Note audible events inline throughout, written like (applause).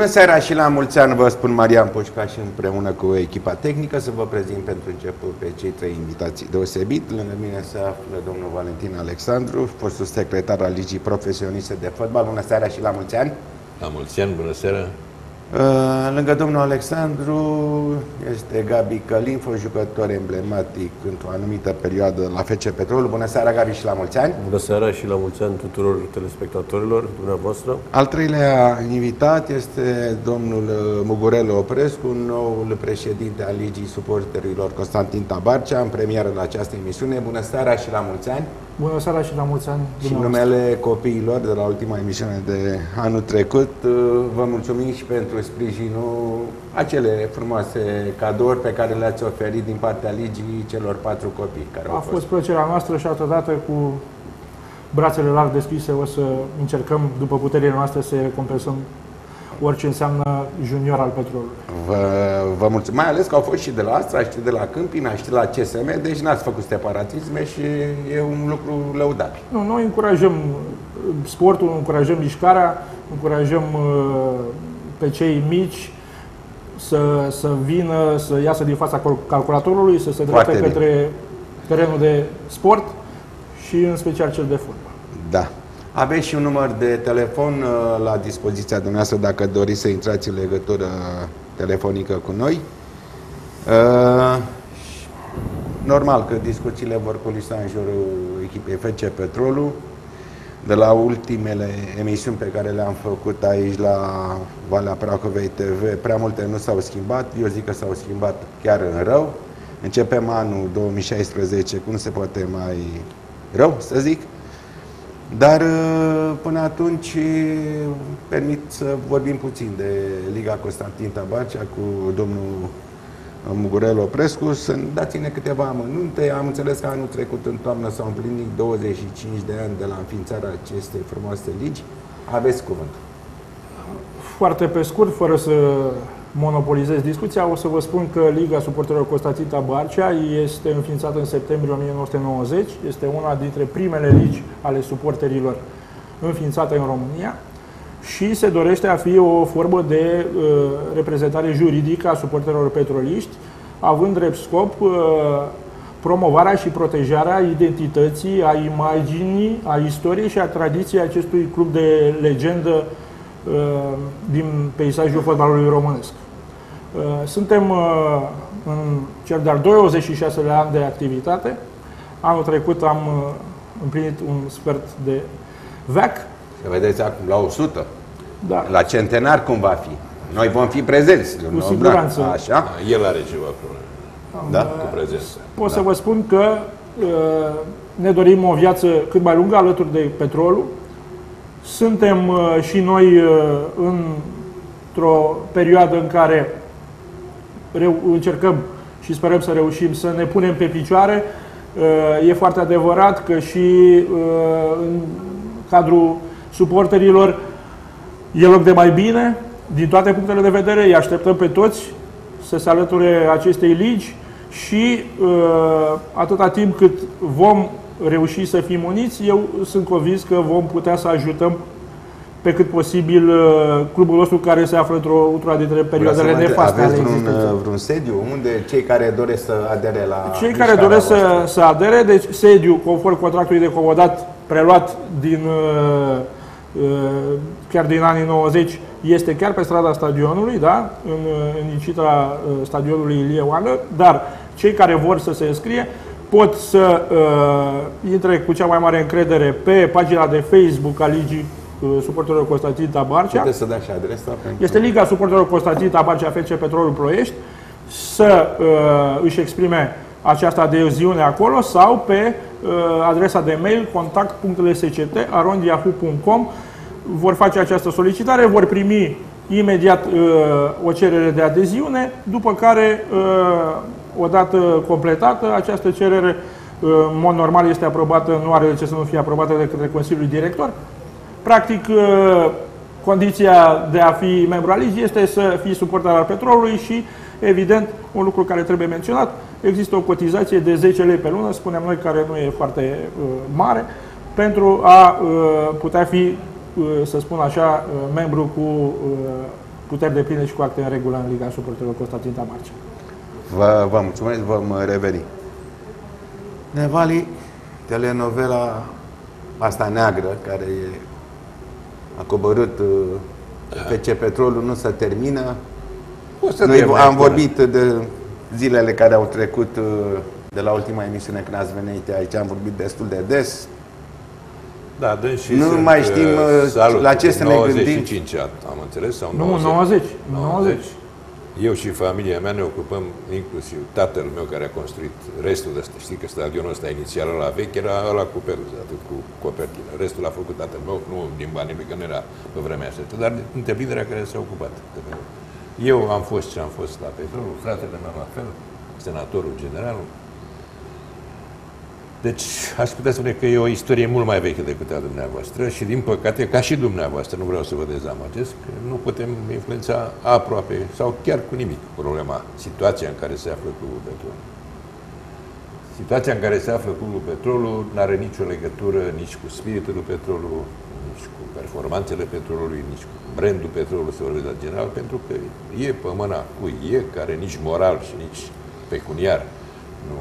Bună seara și la mulți ani, vă spun Marian Poșca și împreună cu echipa tehnică să vă prezint pentru început pe cei trei invitații deosebit. Lângă mine se află domnul Valentin Alexandru, fostul secretar al Ligii Profesioniste de Fotbal. Bună seara și la mulți ani! La mulți ani, bună seara! Uh, lângă domnul Alexandru este Gabi Călin, fost jucător emblematic într-o anumită perioadă la FC Petrol. Bună seara, Gabi, și la mulți ani! Bună seara și la mulți ani tuturor telespectatorilor dumneavoastră! Al treilea invitat este domnul uh, Mugurel Oprescu, noul președinte al Ligii Suporterilor Constantin Tabarcea, în premieră la această emisiune. Bună seara și la mulți ani! Bună seara și la mulți ani! Și numele copiilor de la ultima emisiune de anul trecut, uh, vă mulțumim și pentru sprijinul, acele frumoase cadouri pe care le-ați oferit din partea Ligii celor patru copii. Care A au fost. fost plăcerea noastră și atotodată cu brațele larg deschise o să încercăm, după puterile noastre, să recompensăm orice înseamnă junior al petrolului. Vă, vă mulțumesc, mai ales că au fost și de la Astra, și de la Câmpina, și de la CSM, deci n-ați făcut separatisme și e un lucru lăudabil. Nu, noi încurajăm sportul, încurajăm mișcarea, încurajăm uh, pe cei mici să, să vină, să iasă din fața calculatorului, să se drepte către terenul de sport și în special cel de fotbal. Da. Aveți și un număr de telefon uh, la dispoziția dumneavoastră dacă doriți să intrați în legătură telefonică cu noi. Uh, normal că discuțiile vor colisa în jurul echipei FC Petrolul de la ultimele emisiuni pe care le-am făcut aici la Valea Pracovei TV, prea multe nu s-au schimbat. Eu zic că s-au schimbat chiar în rău. Începem anul 2016 cum se poate mai rău, să zic. Dar până atunci permit să vorbim puțin de Liga Constantin Tabacea cu domnul Mugurel Oprescu. Dați-ne câteva amănunte. Am înțeles că anul trecut în toamnă s-au împlinit 25 de ani de la înființarea acestei frumoase ligi. Aveți cuvânt. Foarte pe scurt, fără să monopolizez discuția, o să vă spun că Liga Suporterilor Constantita Barcea este înființată în septembrie 1990. Este una dintre primele ligi ale suporterilor înființate în România și se dorește a fi o formă de uh, reprezentare juridică a suporterilor petroliști, având drept scop uh, promovarea și protejarea identității, a imaginii, a istoriei și a tradiției acestui club de legendă uh, din peisajul fotbalului românesc. Uh, suntem uh, în cel de-al 26-lea an de activitate. Anul trecut am uh, împlinit un sfert de veac să vedeți acum la 100. Da. La centenar cum va fi. Noi vom fi prezenți. Cu siguranță. Așa? Da, el are ceva probleme. Da? Cu prezență. Pot da. să vă spun că uh, ne dorim o viață cât mai lungă alături de petrolul. Suntem uh, și noi uh, într-o perioadă în care încercăm și sperăm să reușim să ne punem pe picioare. E foarte adevărat că și în cadrul suporterilor e loc de mai bine, din toate punctele de vedere, îi așteptăm pe toți să se alăture acestei ligi și uh, atâta timp cât vom reuși să fim uniți, eu sunt convins că vom putea să ajutăm pe cât posibil uh, clubul nostru care se află într-o într dintre perioadele nefaste Aveți vreun, uh, vreun sediu? Unde cei care doresc să adere la Cei care doresc să, să adere, deci sediu conform contractului de comodat preluat din uh, chiar din anii 90 este chiar pe strada stadionului, da? în, în incita stadionului Ilie Oană, dar cei care vor să se înscrie pot să uh, intre cu cea mai mare încredere pe pagina de Facebook a Ligii suporterilor Constantin Tabarcea. Puteți să dați și adresa? Pentru... Este Liga Suporterilor Constantin Tabarcea FC Petrolul Ploiești să uh, își exprime această adeziune acolo sau pe uh, adresa de mail contact.lsct.arondiahu.com vor face această solicitare, vor primi imediat uh, o cerere de adeziune, după care, uh, odată completată, această cerere, uh, în mod normal, este aprobată, nu are de ce să nu fie aprobată de către Consiliul Director. Practic, uh, condiția de a fi membru al ligii este să fii suportar al petrolului și, evident, un lucru care trebuie menționat, există o cotizație de 10 lei pe lună, spunem noi, care nu e foarte uh, mare, pentru a uh, putea fi, uh, să spun așa, uh, membru cu uh, puteri de pline și cu acte în regulă în Liga Suporterilor Constantin Tamarcea. Vă, vă mulțumesc, vom reveni. Nevali, telenovela asta neagră, care e, a coborât uh, pe ce petrolul nu se termină. O să Noi termine am până- vorbit de zilele care au trecut uh, de la ultima emisiune când ați venit aici, am vorbit destul de des. Da, dânsii Nu sunt, mai știm, uh, uh, salut, la ce să ne 95 am înțeles? Sau Nu, 90? 90. 90. Eu și familia mea ne ocupăm, inclusiv tatăl meu care a construit restul de ăsta. Știi că stadionul ăsta inițial la vechi era ăla cu peluză, atât cu copertină. Restul a făcut tatăl meu, nu din banii lui, că nu era pe vremea așa, dar întreprinderea care s-a ocupat. De pe- Eu am fost ce am fost la petrolul, fratele meu la fel, senatorul general. Deci, aș putea spune că e o istorie mult mai veche decât a dumneavoastră și, din păcate, ca și dumneavoastră, nu vreau să vă dezamăgesc, nu putem influența aproape sau chiar cu nimic problema, situația în care se află clubul petrolul. Situația în care se află clubul petrolul nu are nicio legătură nici cu spiritul petrolului, nici cu performanțele petrolului, nici cu brandul petrolului, să vorbesc la general, pentru că e pe mâna cui e, care nici moral și nici pecuniar nu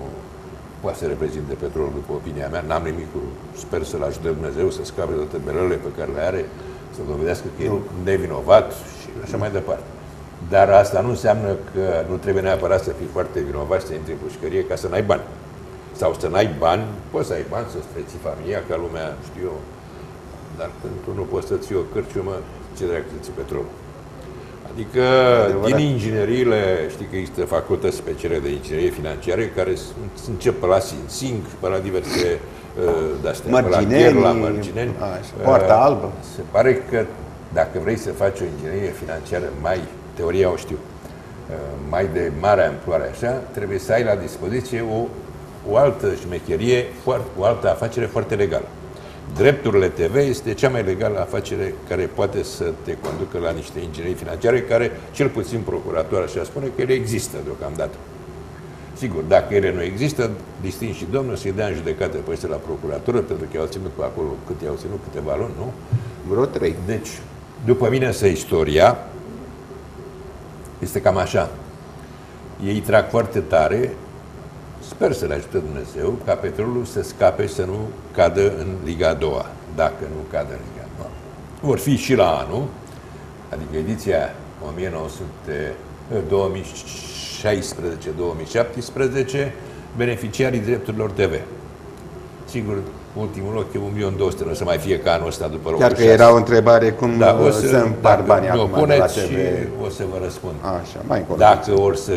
poate să reprezinte petrolul, după opinia mea. N-am nimic cu... Sper să-l ajute Dumnezeu să scape de toate belele pe care le are, să dovedească că e nevinovat și așa mai departe. Dar asta nu înseamnă că nu trebuie neapărat să fii foarte vinovat și să intri în pușcărie ca să n-ai bani. Sau să n-ai bani, poți să ai bani, să-ți treții familia, ca lumea, știu eu. Dar când tu nu poți să ții o cârciumă, ce dracu să ții petrolul? Adică Adevărat. din ingineriile, știi că există facultăți speciale de inginerie financiare care sunt, încep pe la Sinsing, pe la diverse uh, de-astea, pe la Mărgineni, Gherla, Mărgineni. așa, Poarta Uh, Albă. Se pare că dacă vrei să faci o inginerie financiară mai, teoria o știu, uh, mai de mare amploare așa, trebuie să ai la dispoziție o, o altă șmecherie, foarte, o altă afacere foarte legală. Drepturile TV este cea mai legală afacere care poate să te conducă la niște inginerii financiare, care, cel puțin procuratura așa spune, că ele există deocamdată. Sigur, dacă ele nu există, distinși și domnul să-i dea în judecată pe ăștia la procuratură, pentru că i-au ținut pe acolo cât i-au ținut, câteva luni, nu? Vreo trei. Deci, după mine, însă, istoria este cam așa. Ei trag foarte tare, sper să le ajute Dumnezeu, ca petrolul să scape și să nu cadă în Liga a doua, dacă nu cadă în Liga a doua. Vor fi și la anul, adică ediția 1900, 2016-2017, beneficiarii drepturilor TV. Sigur, ultimul loc e 1.200.000, nu o să mai fie ca anul ăsta după locul Chiar că șase. era o întrebare cum Da, o uh, să, se împart banii dacă acum mi-o de la puneți TV. și o să vă răspund. Așa, mai încolo. Dacă or să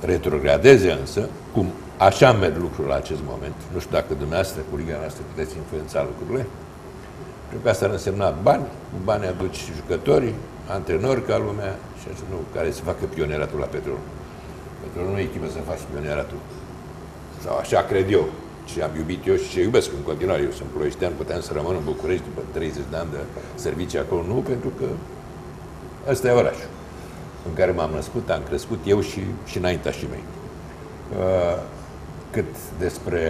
retrogradeze însă, cum așa merg lucrurile la acest moment, nu știu dacă dumneavoastră cu Liga noastră puteți influența lucrurile, pentru că asta ar însemna bani, cu bani aduci jucători, antrenori ca lumea și așa, nu, care să facă pioneratul la petrol. Petrolul nu e echipă să faci pioneratul. Sau așa cred eu. Ce am iubit eu și ce iubesc în continuare. Eu sunt ploieștean, puteam să rămân în București după 30 de ani de servicii acolo. Nu, pentru că ăsta e orașul în care m-am născut, am crescut eu și, și înaintașii mei. Uh, Cât despre,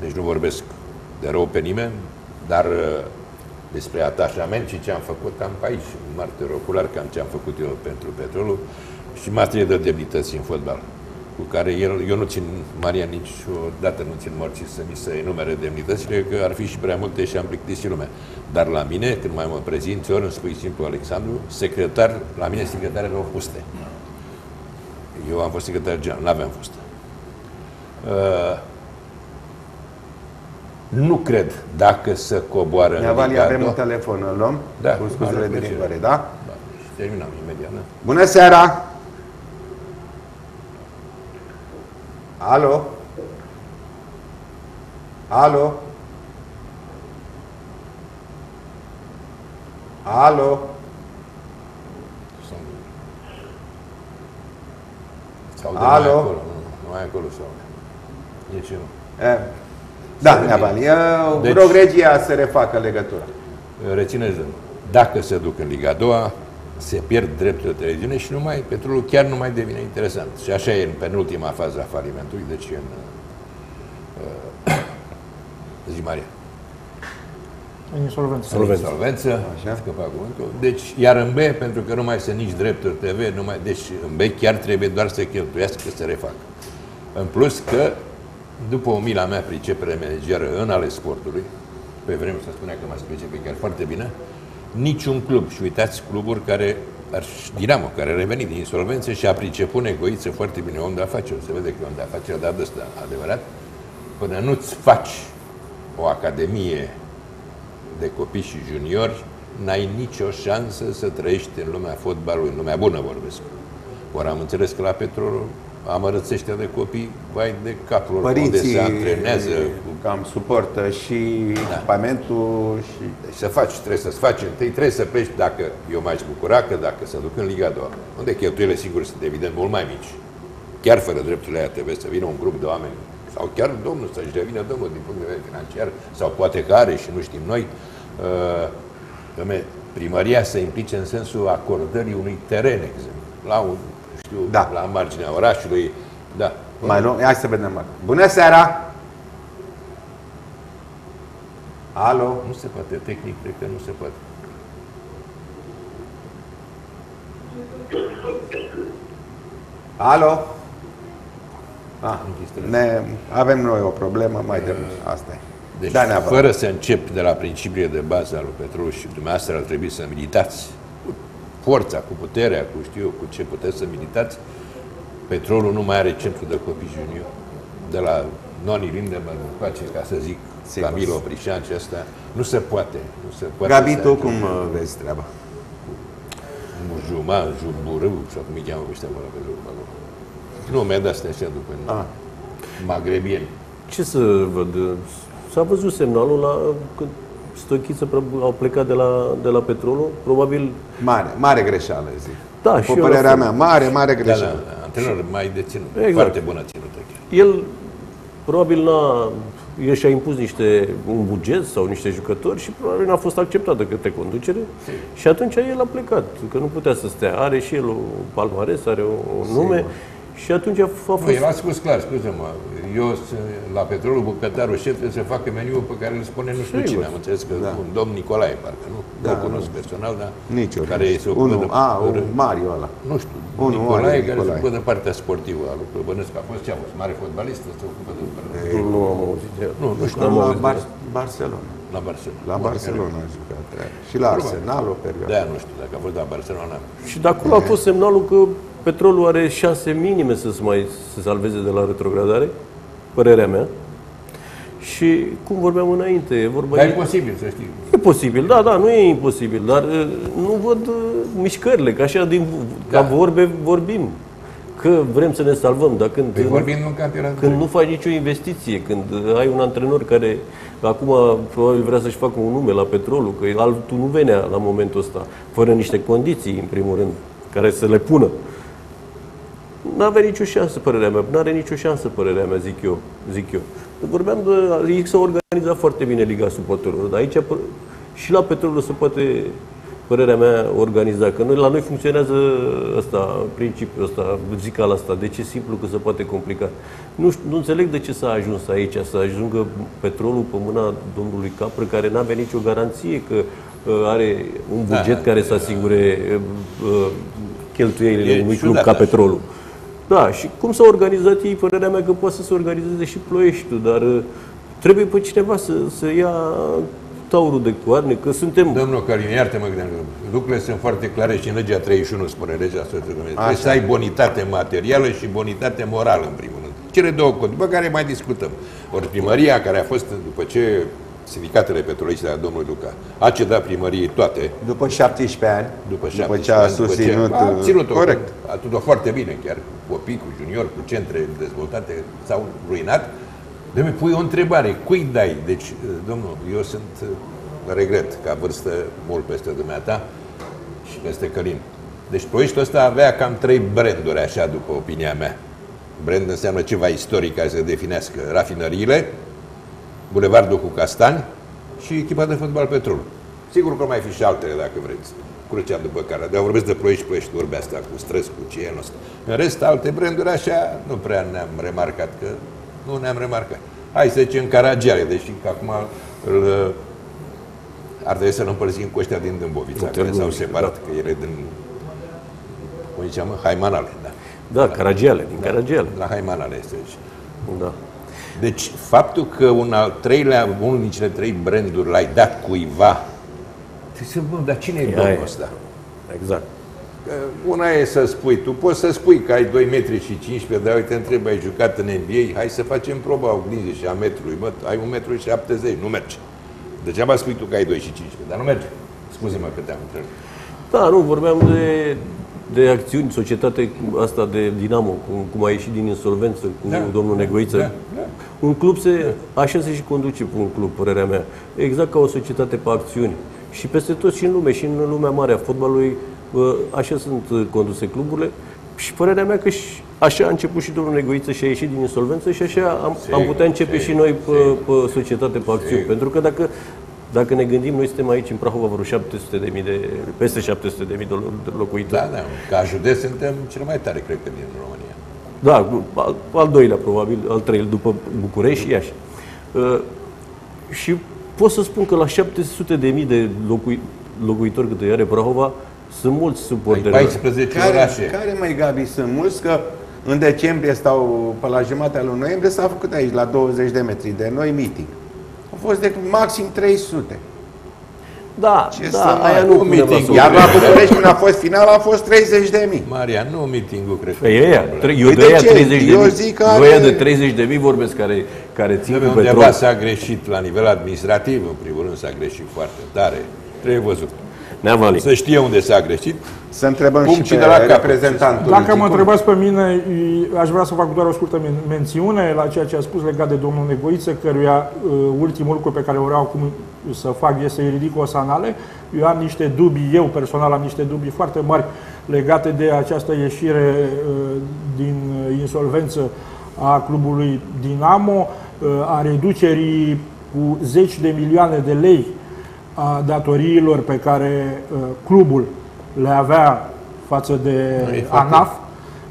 deci nu vorbesc de rău pe nimeni, dar uh, despre atașament și ce am făcut, am pe aici, un martir ocular, cam ce am făcut eu pentru petrolul și materie de demnități în fotbal, cu care el, eu nu țin, Maria, niciodată nu țin morții să mi se enumere demnitățile, că ar fi și prea multe și am plictisit lumea. Dar la mine, când mai mă prezint, ori îmi spui simplu Alexandru, secretar, la mine secretarele au fuste. Eu am fost secretar general, nu aveam fustă. Uh, nu cred dacă să coboară în Neavali, Liga a avem doua. un telefon, îl luăm? Da, Cu scuzele are de plăcere. rigoare, da? Da, și terminăm imediat, da? Bună seara! Alo? Alo? Alo? Sau de Alo? Mai acolo, nu, mai acolo sau Nici eu. Eh, Da, Să Neavali, eu Deci- rog regia să refacă legătura. Rețineți dacă se duc în Liga a doua, se pierd drepturile de televiziune și nu mai, petrolul chiar nu mai devine interesant. Și așa e în penultima fază a falimentului, deci în... Uh, (coughs) zi, Maria. În insolvență. Insolvență. insolvență, Așa. scăpa cuvântul. Deci, iar în B, pentru că nu mai sunt nici drepturi TV, nu mai, deci în B chiar trebuie doar să cheltuiască să refacă. În plus că, după o mila mea pricepere managerială în ale sportului, pe vreme să spunea că mă pricepe chiar foarte bine, niciun club, și uitați cluburi care, ar, Dinamo, care a revenit din insolvență și a priceput negoiță foarte bine om de afaceri, se vede că e om de afaceri, dar de ăsta adevărat, până nu-ți faci o academie de copii și juniori, n-ai nicio șansă să trăiești în lumea fotbalului, în lumea bună vorbesc. Ori am înțeles că la Petrol amărățește de copii, vai de capul lor, unde Părinții se antrenează. cam suportă și echipamentul și... Deci să faci, trebuie să-ți faci întâi, trebuie să pleci dacă eu m-aș bucura că dacă se duc în Liga 2, unde cheltuielile sigur sunt evident mult mai mici, chiar fără drepturile aia trebuie să vină un grup de oameni sau chiar domnul să-și devină domnul din punct de vedere financiar sau poate că are și nu știm noi, uh, dom'le, primăria se implice în sensul acordării unui teren, exemplu, la un, știu, Da. la marginea orașului, da. Mai luăm, hai să vedem. mă. Bună seara! Alo? Nu se poate, tehnic, cred că nu se poate. Alo? Ah, Închis ne, avem noi o problemă, mai de asta e. Deci, da, neapărat. fără să încep de la principiile de bază al lui Petru și dumneavoastră ar trebui să militați cu forța, cu puterea, cu știu eu, cu ce puteți să militați, Petrolul nu mai are centru de copii junior. De la Noni Lindemann încoace, ca să zic, Sigur. Camilo Oprișan și asta, nu se poate. Nu se poate Gabi, să tu ajungă. cum uh, vezi treaba? Mujuma, Jumburâu, sau cum îi cheamă ăștia acolo pe drum acolo. Nu, mi-a dat astea așa după Ah. magrebieni. Ce să văd? S-a văzut semnalul la când Stochiță prob- au plecat de la, de la petrolul, probabil Mare, mare greșeală, zic. Da, și Cu eu la părerea fel. mea, mare, mare Da, greșeală. da, antrenor mai deținut. Exact. Foarte bună ținută chiar. el probabil n-a, el și-a impus niște, un buget sau niște jucători și probabil n-a fost acceptat de către conducere și atunci el a plecat, că nu putea să stea. Are și el un palmares, are un nume și atunci a, f- a Nu, fost... el a spus clar, scuze-mă, eu sunt la petrolul bucătarul șef trebuie să facă meniul pe care îl spune nu știu Sigur. cine, am înțeles că Da. un domn Nicolae, parcă nu, Da, nu cunosc personal, dar Nici eu. care se ocupă Unul, de, a, un Mario ăla. nu știu, Unul, Nicolae Mario care se Nicolae. ocupă de partea sportivă a lucrurilor, bănesc că a fost ce a fost, mare fotbalist, se ocupă de partea Nu am auzit de el. Nu, nu știu, La, am la auzit Bar- Barcelona. la Barcelona. La Barcelona a jucat. da. Și la Arsenal o perioadă. Da, nu știu, dacă a fost la Barcelona, Și de acolo a fost semnalul că petrolul are șanse minime să se mai se salveze de la retrogradare, părerea mea. Și cum vorbeam înainte, e vorba dar e de... posibil să știi. E posibil, da, da, nu e imposibil, dar uh, nu văd uh, mișcările, că așa din Da. ca vorbe vorbim. Că vrem să ne salvăm, dar când, Păi vorbim în campionat. când nu faci nicio investiție, când uh, ai un antrenor care acum probabil vrea să-și facă un nume la petrolul, că altul nu venea la momentul ăsta, fără niște condiții, în primul rând, care să le pună. Nu avea nicio șansă, părerea mea. Nu are nicio șansă, părerea mea, zic eu. Zic eu. Vorbeam de... Ei s-au organizat foarte bine Liga Suporterilor, dar aici pă- și la petrolul se poate, părerea mea, organiza. Că noi, la noi funcționează ăsta, principiul ăsta, zicala asta. De ce simplu că se poate complica? Nu, știu, nu înțeleg de ce s-a ajuns aici, să ajungă petrolul pe mâna domnului Capră, care n-avea nicio garanție că uh, are un buget Da, care să asigure uh, uh, cheltuielile E unui club ciudat ca așa. Petrolul. Da, și cum s-au organizat ei, părerea mea că poate să se organizeze și ploieștiul, dar uh, trebuie pe cineva să, să ia taurul de coarne, că suntem... Domnul Călin, iartă-mă, gândeam, lucrurile sunt foarte clare și în legea 31 spune legea socioeconomică. Trebuie să ai bonitate materială și bonitate morală, în primul rând. Cele două coduri, după care mai discutăm. Ori primăria, care a fost, după ce sindicatele petroliști de la domnul Luca, a cedat primăriei toate, După 17 ani, după, după 17 ce a ani, după susținut... a uh, ținut-o, corect. a ținut-o foarte bine, chiar cu copii, cu junior, cu centre dezvoltate, s-au ruinat. De mi pui o întrebare, cui dai? Deci, uh, domnul, eu sunt, uh, regret, ca vârstă mult peste dumneata și peste Călin. Deci proiectul ăsta avea cam trei branduri, așa, după opinia mea. Brand înseamnă ceva istoric care să definească rafinăriile, Bulevardul cu Castani și echipa de fotbal Petrol. Sigur că mai fi și altele, dacă vreți. Crucea după care, dar vorbesc de ploiești, ploiești, vorbe asta cu stres, cu ce e nostru. În rest, alte branduri așa, nu prea ne-am remarcat, că nu ne-am remarcat. Hai să zicem Caragiale, deși că acum îl, ar trebui să-l împărțim cu ăștia din Dâmbovița, Din care s-au Târgu Mureș, separat, da. că ele din, cum îi cheamă, Haimanale, da. Da, Caragiale, din Caragiale. La Haimanale este aici. Da. Deci, faptul că un al treilea, unul din cele trei branduri l-ai dat cuiva, trebuie să bă, dar cine e Ia domnul e. ăsta? Exact. Că Una e să spui, tu poți să spui că ai 2 metri și 15, dar uite, întreb, ai jucat în NBA, hai să facem proba oglinzii și a metrului, bă, ai 1 metru și 70, nu merge. Degeaba spui tu că ai 2 și 15, dar nu merge. Scuze-mă că te-am întrebat. Da, nu, vorbeam de, de acțiuni, societate asta de Dinamo, cum, cum a ieșit din insolvență cu Da. domnul Negoiță. Da, da. Un club se, așa se și conduce pe un club, părerea mea. Exact ca o societate pe acțiuni. Și peste tot și în lume, și în lumea mare a fotbalului, bă, așa sunt uh, conduse cluburile. Și părerea mea că și așa a început și domnul Negoiță și a ieșit din insolvență și așa am, am putea începe și noi pe, pe societate, pe acțiuni. Pentru că dacă dacă ne gândim, noi suntem aici în Prahova vreo 700 de mii de, peste 700 de mii de lo- de locuitori. Da, da, ca județ suntem cel mai tare, cred că, din România. Da, al, al doilea probabil, al treilea, după București și Iași. Uh, și pot să spun că la 700 de mii de locui, locuitori cât are Prahova, sunt mulți Ai suporteri. 14 Care, orașe. care mai, Gabi, sunt mulți că în decembrie stau, pe la jumătatea lui noiembrie, s-a făcut aici, la 20 de metri de noi, meeting. Au fost de maxim 300. Da, Ce da, să aia mai- nu nu punem la meeting, sol. Iar la București, când a fost final, a fost 30 de mii. Maria, nu mitingul, cred că. Păi ăia, tre- eu Păi de de aia ce? 30 de Eu mii, zic că eu are- aia de 30 de mii vorbesc care, care țin Trebuie cu undeva petrol. s-a greșit la nivel administrativ, în primul rând s-a greșit foarte tare. Trebuie văzut. Neavali. Să știe unde s-a greșit. Să întrebăm Punct și și pe de la capăt. reprezentantul. Dacă mă Cum- întrebați pe mine, aș vrea să fac doar o scurtă men- mențiune la ceea ce a spus legat de domnul Negoiță, căruia uh, ultimul lucru pe care vreau acum să fac este să-i ridic o sanale. Eu am niște dubii, eu personal am niște dubii foarte mari legate de această ieșire uh, din insolvență a clubului Dinamo, uh, a reducerii cu zeci de milioane de lei a datoriilor pe care uh, clubul le avea față de e foarte- ANAF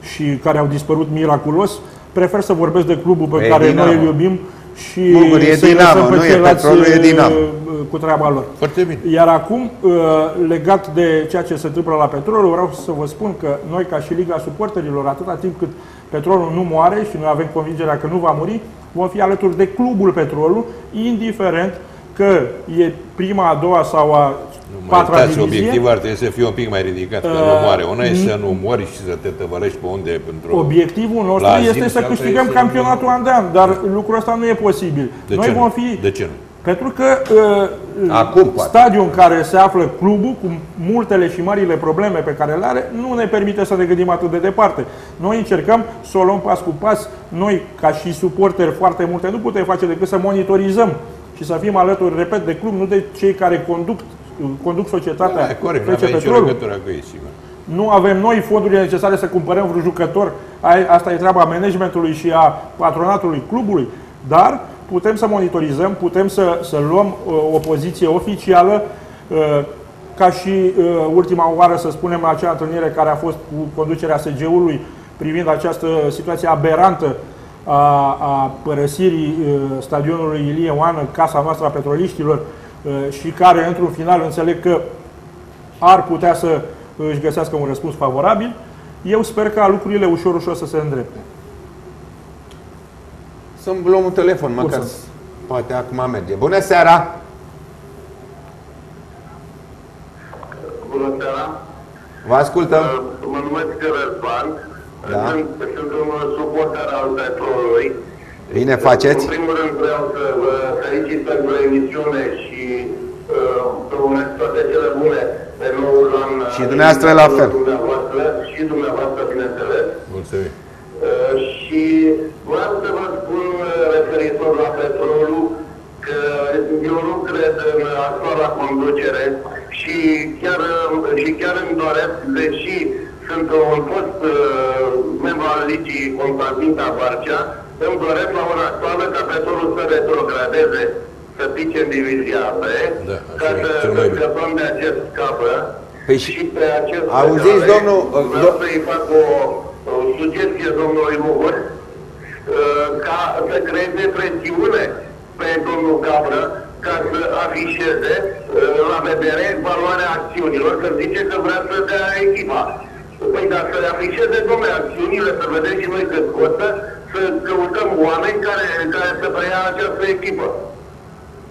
și care au dispărut miraculos. Prefer să vorbesc de clubul pe E care Dinamo. noi îl iubim și Bucur, e să-i Dinamo, lăsăm pe nu e ceilalți Petrolul, e Dinamo. uh, cu treaba lor. Foarte bine. Iar acum, uh, legat de ceea ce se întâmplă la Petrolul, vreau să vă spun că noi, ca și Liga Suporterilor, atâta timp cât Petrolul nu moare și noi avem convingerea că nu va muri, vom fi alături de clubul Petrolul, indiferent că e prima, a doua sau a Nu mai patra uitați, divizie. obiectivul ar trebui să fie un pic mai ridicat, că Uh, nu moare. Una e n- să nu mori și să te tăvălești pe unde pentru... Obiectivul nostru La este zi să sau câștigăm trei să- campionatul an de an, dar lucrul ăsta nu e posibil. De noi ce vom nu? fi De ce nu? Pentru că uh, Acum, poate. stadiul în care se află clubul, cu multele și marile probleme pe care le are, nu ne permite să ne gândim atât de departe. Noi încercăm să o luăm pas cu pas. Noi, ca și suporteri foarte multe, nu putem face decât să monitorizăm și să fim alături, repet, de club, nu de cei care conduc, conduc societatea Da, e corect, nu FC avea nicio Petrolul. legătură cu ei, sigur. Nu avem noi fondurile necesare să cumpărăm vreun jucător. Ai- Asta e treaba managementului și a patronatului clubului. Dar putem să monitorizăm, putem să, să luăm uh, o poziție oficială, uh, ca și uh, ultima oară, să spunem, acea întâlnire care a fost cu conducerea SG-ului privind această situație aberantă a, a părăsirii uh, stadionului Ilie Oană, casa noastră a petroliștilor, uh, și care, într-un final, înțeleg că ar putea să își găsească un răspuns favorabil. Eu sper ca lucrurile ușor, ușor să se îndrepte. Să-mi luăm un telefon, măcar să- să- poate acum merge. Bună seara! Bună seara! Vă ascultăm. Mă numesc Răzvan. Da. Sunt, sunt un suporter al petrolului. Bine faceți. În primul rând vreau să vă felicit pentru emisiune și uh, să urmez toate cele bune pe noul an. Și dumneavoastră la fel. Dumneavoastră și dumneavoastră, bineînțeles. Mulțumim. Uh, și vreau să vă spun uh, referitor la petrolul că eu nu cred în actuala conducere și chiar, uh, și chiar îmi doresc, deși sunt un fost uh, membru al Ligii Constantin Tabarcea, îmi doresc la ora actuală ca petrolul să retrogradeze, să pice în divizia B, Da, ca așa e, să cel mai să bine. scăpăm de acest capă. Păi și- și pe acest Auziți, legare, domnul, uh, vreau do- să-i fac o, o sugestie domnului Mugur uh, ca să creeze presiune pe domnul Gabră ca să afișeze uh, la vedere valoarea acțiunilor, să zice că vrea să dea echipa. Păi, dar să le afișeze, domnule, acțiunile, să vedem și noi cât costă, să căutăm oameni care, care să preia această echipă.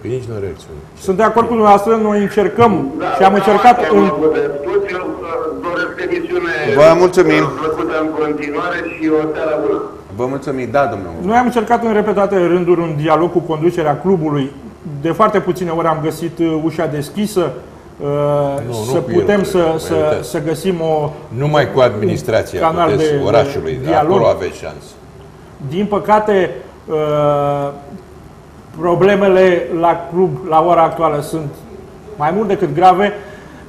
Că nici nu reacționează. Sunt de acord cu dumneavoastră, noi încercăm și am încercat Am în, avut de spus, eu uh, doresc emisiune Vă mulțumim. plăcută în continuare și o seară bună. Vă mulțumim, da, domnul. Noi am încercat în repetate rânduri un dialog cu conducerea clubului. De foarte puține ori am găsit uh, ușa deschisă uh, Nu, nu să cu putem el, să, mai să, uitați. să găsim o... Numai cu administrația canal puteți, de- de orașului, de dialog. acolo aveți șansă. Din păcate, uh, problemele la club la ora actuală sunt mai mult decât grave.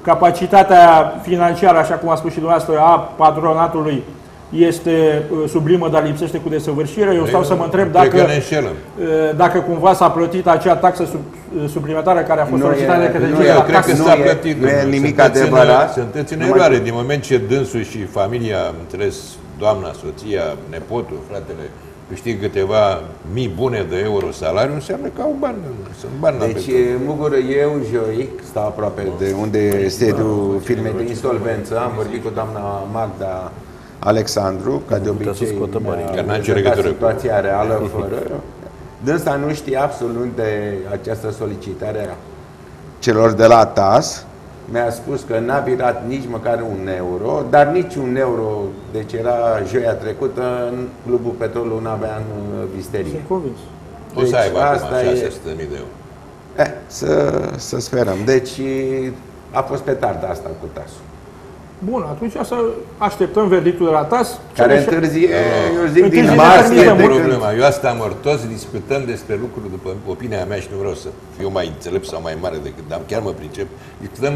Capacitatea financiară, așa cum a spus și dumneavoastră, a patronatului este uh, sublimă, dar lipsește cu desăvârșire. Eu stau să mă întreb Cred că dacă, ne înșelăm. uh, dacă cumva s-a plătit acea taxă sub, uh, suplimentară care a fost Nu solicitată e- de către nu cei e- de la Eu cred că taxă. nu s-a e- plătit. nu e domnule. nimic Sunteți în- adevărat. Sunteți în Nu mai- eroare. Din moment ce dânsul și familia, am înțeles, doamna, soția, nepotul, fratele, câștigă câteva mii bune de euro salariu, înseamnă că au bani. Sunt bani la Deci, petrol. Mugură, eu, Joic, stau aproape de unde e sediul firmei de insolvență. Am vorbit cu doamna Magda Alexandru, ca de putea să obicei, scoată banii. mi-a Că n-a nicio prezentat legătură cu- situația reală fără. Dânsa nu știe absolut de această solicitare a celor de la TAS. Mi-a spus că n-a virat nici măcar un euro, dar nici un euro, deci era joia trecută, în Clubul Petrolul n-avea în uh, visterie. Sunt convins. O să deci aibă asta acum e- 600.000 de euro. Eh, să, să sperăm. Deci a fost petarda asta cu TAS-ul. Bun, atunci să așteptăm verdictul de la TAS. Care Cele șa- întârzie, eu zic, Întârzie din de martie. termină, Asta de e mult. când- problema. Eu asta am toți discutăm despre lucruri după opinia mea și nu vreau să fiu mai înțelept sau mai mare decât, dar chiar mă pricep. Discutăm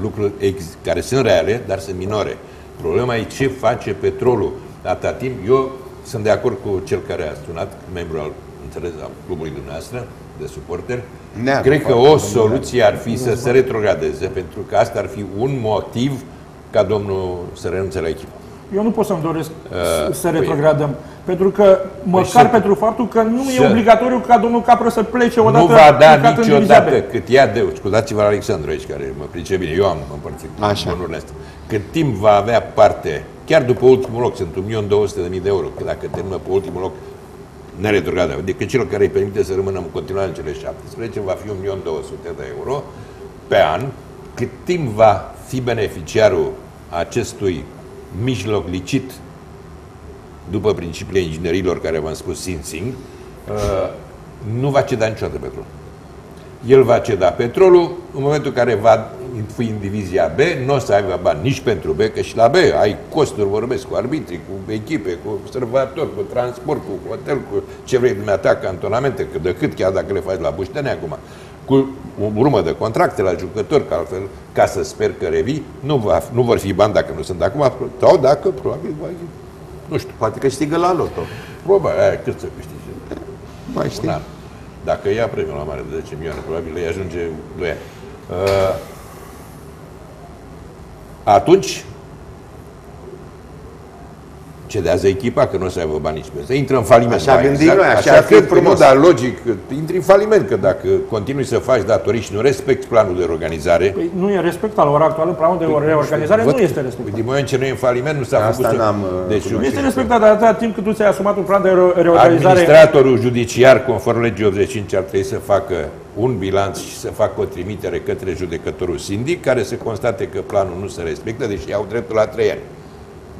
lucruri ex- care sunt reale, dar sunt minore. Problema e ce face petrolul. Atâta timp, eu sunt de acord cu cel care a sunat, membru al, înțeles, al clubului dumneavoastră, de suporteri. Ne-a Cred că foarte o bun, soluție ar fi să se retrogradeze, pentru că asta ar fi un motiv ca domnul să renunțe la echipă. Eu nu pot să-mi doresc Uh, să păi- retrogradăm. Pentru că, măcar să- pentru faptul că nu să- e obligatoriu ca domnul Capră să plece odată nu va da plecat în niciodată diviziune. cât ia de... Scuzați-vă la Alexandru aici, care mă price bine. Eu am împărțit Așa. bunurile astea. Cât timp va avea parte, chiar după ultimul loc, sunt 1.200.000 de euro, că dacă termină pe ultimul loc, neretrogradă. Adică celor care îi permite să rămână în continuare în cele 17, va fi 1.200.000 de euro pe an. Cât timp va fi beneficiarul acestui mijloc licit după principiile inginerilor care v-am spus Sing Sing, uh, nu va ceda niciodată petrol. El va ceda petrolul în momentul în care va fi în divizia B, nu o să aibă bani nici pentru B, că și la B ai costuri, vorbesc cu arbitri, cu echipe, cu observatori, cu transport, cu hotel, cu ce vrei dumneata, cantonamente, cât de cât, chiar dacă le faci la buștene acum, cu o urmă de contracte la jucători, că altfel, ca să sper că revii, nu, va, nu vor fi bani dacă nu sunt acum, sau dacă probabil va fi, nu știu, Poate câștigă la loto. probabil, aia, cât să câștige? Mai Un știi. an. Dacă ia premiul la mare de 10 milioane, probabil îi ajunge 2 ani. Uh, atunci cedează echipa, că nu o să aibă bani nici pe ăsta. Intră în faliment. Așa mai gândim noi, așa așa ar fi cred că frumos. nu, dar logic, intri în faliment, că dacă continui să faci datorii și nu respecti planul de organizare, Păi nu e respectat la ora actuală, planul de reorganizare Văd nu că- este Păi, respectat. din moment ce nu e în faliment, nu s-a Asta făcut... n-am, uh, deci, cunoscut. Este respectat de atâta timp cât tu ți-ai asumat un plan de re- reorganizare. Administratorul judiciar, conform legii 85, ar trebui să facă un bilanț și să facă o trimitere către judecătorul sindic, care să constate că planul nu se respectă, deși au dreptul la 3 ani.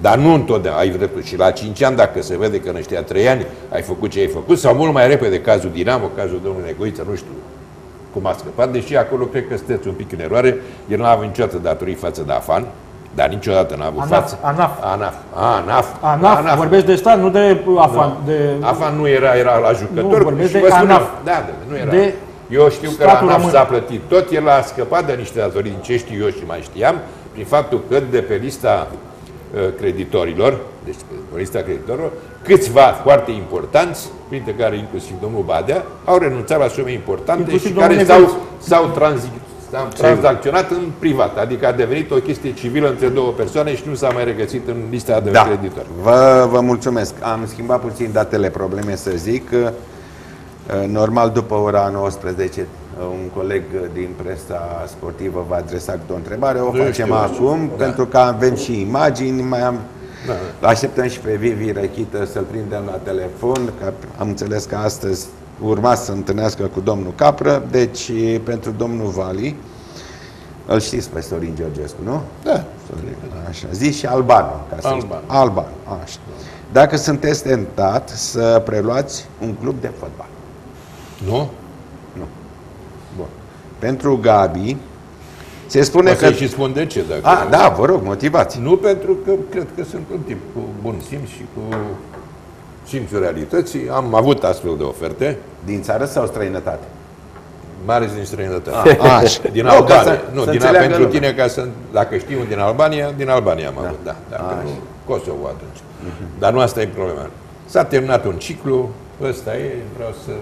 Dar nu întotdeauna ai dreptul și la 5 ani, dacă se vede că în ăștia 3 ani ai făcut ce ai făcut, sau mult mai repede cazul Dinamo, cazul domnului Negoiță, nu știu cum a scăpat, deși acolo cred că sunteți un pic în eroare, el n-a avut niciodată datorii față de AFAN, dar niciodată n-a avut ANAF, față. ANAF. ANAF. A, ANAF. ANAF, vorbești de stat, nu de AFAN. De... AFAN nu era, era la jucător. Nu, vorbesc și de vă spuneam, ANAF. Da, da, nu era. De eu știu că la statul ANAF român. s-a plătit tot, el a scăpat de niște datorii, din ce știu eu și mai știam, prin faptul că de pe lista uh, creditorilor, deci pe lista creditorilor, câțiva foarte importanți, printre care inclusiv domnul Badea, au renunțat la sume importante Inclusiv și domnul care Negoiță. s-au, s-au tranzi- s-au tranzacționat în privat, adică a devenit o chestie civilă între două persoane și nu s-a mai regăsit în lista de Da. creditori. Vă, vă mulțumesc. Am schimbat puțin datele probleme, să zic. Uh, Normal, după ora 19 un coleg din presa sportivă va adresa cu o întrebare, o Nu facem știu, nu știu. acum, Da. pentru că avem și imagini, mai am... Da. Așteptăm și pe Vivi Răchită să-l prindem la telefon, că am înțeles că astăzi urma să întâlnească cu domnul Capră, deci pentru domnul Vali, îl știți pe Sorin Georgescu, nu? Da. Sorin, așa. Zi și Albano. Ca să Albano. Albano, așa. Dacă sunteți tentat să preluați un club de fotbal. Nu? Bun. Pentru Gabi, se spune O că... să și spun de ce, dacă... A, da, vă rog, motivați. Nu pentru că cred că sunt un tip cu bun simț și cu simțul realității. Am avut astfel de oferte, Din țară sau străinătate? mare din străinătate. A, așa. Din (laughs) Nu, ca Albania. să- nu, să din, înțeleagă pentru lumea. tine, ca să, dacă știi un din Albania, din Albania am avut, da. Dacă Așa. nu, Kosovo atunci. Dar nu asta e problema. S-a terminat un ciclu, ăsta e, vreau să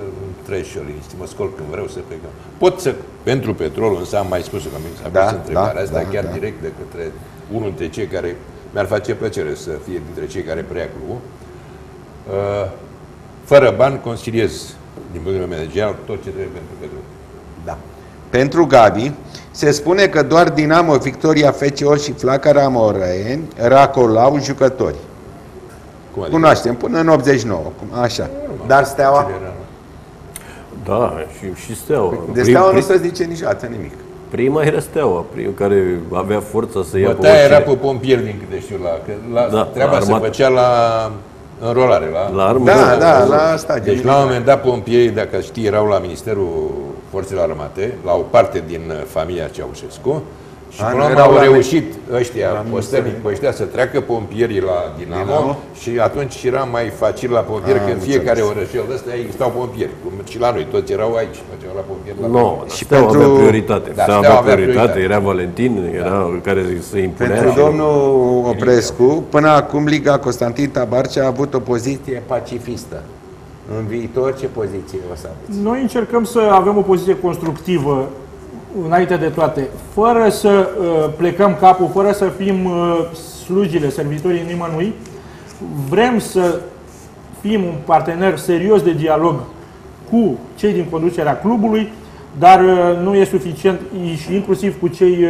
trăiesc și eu liniște, mă scol când vreau să plecăm. Pot să, pentru petrol, însă am mai spus că mi s-a Da, pus întrebarea da, asta da, chiar da. direct de către unul dintre cei care mi-ar face plăcere să fie dintre cei care preia clubul. Uh, fără bani, consiliez din punct de vedere managerial tot ce trebuie pentru petrol. Da. Pentru Gabi, se spune că doar Dinamo, Victoria, FCO și Flacăra Moreni racolau jucători. Cum adică? Cunoaștem, până în 89, cum- așa. Dar Steaua, Ce era? Da, și, și Steaua. de Prim- Steaua nu prim- se zice niciodată nimic. Prima era Steaua, prim, care avea forța să ia pe Bătaia era oricine. pe pompieri, din câte știu, la, că la Da, treaba la se armată. făcea la înrolare, la... La armă. Da, da, la stadion. Deci la un moment dat pompierii, dacă știi, erau la Ministerul Forțelor Armate, la o parte din uh, familia Ceaușescu, și A, până nu la urmă erau au la reușit ăștia, la postelnic pe ăștia, să treacă pompierii la Dinamo, Dinamo. și atunci era mai facil la pompieri, Am că în fiecare înțeles. orășel de ăsta existau pompieri, cum și la noi, toți erau aici, făceau la pompieri la Nu, pompieri. Și și Steaua pentru- avea prioritate. Da, Steaua Steaua avea avea prioritate, prioritate. era Valentin, era care se impunea. Pentru și- domnul Oprescu, până acum Liga Constantin Tabarcea a avut o poziție pacifistă. În viitor, ce poziție o să aveți? Noi încercăm să avem o poziție constructivă înainte de toate, fără să uh, plecăm capul, fără să fim uh, slugile, servitorii nimănui. Vrem să fim un partener serios de dialog cu cei din conducerea clubului, dar uh, nu e suficient și inclusiv cu cei uh,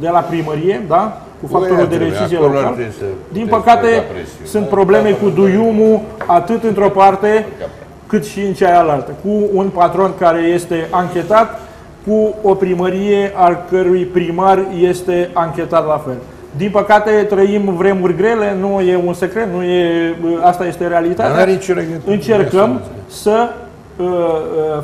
de la primărie, da? cu factorul de trebuie, decizie acolo ar local. trebui să- Din trebuie păcate, să da presiune. sunt Da, probleme da, cu da, da. duiumul atât într-o parte cât și în cealaltă, cu un patron care este anchetat, cu o primărie al cărui primar este anchetat la fel. Din păcate trăim vremuri grele, nu e un secret, nu e, asta este Dar realitatea. n-are nicio legătură. Încercăm să uh, uh,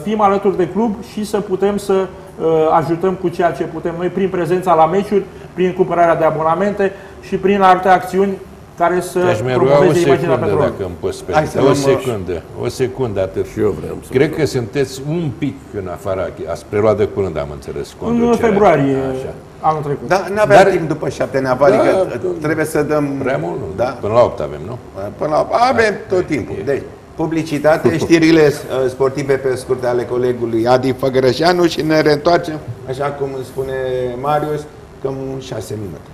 fim alături de club și să putem să uh, ajutăm cu ceea ce putem noi prin prezența la meciuri, prin cumpărarea de abonamente și prin alte acțiuni care să Aș mai ruga o promoveze imaginea secundă, petrolului. dacă îmi poți Hai să permite. O luăm, uh, secundă, o secundă atât. Și eu vreau să Cred că sunteți un pic în afara, ați preluat de curând, am înțeles, În conducerea. februarie Așa. anul trecut. Da, nu aveam Dar- timp după șapte neapărat, Da, adică da. trebuie să dăm... Prea mult, nu? Da, Până la 8 avem, nu? până la... Avem tot timpul. Deci, publicitate, (laughs) știrile uh, sportive pe scurt ale colegului Adi Făgărășanu și ne reîntoarcem, așa cum îmi spune Marius, cam în șase minute.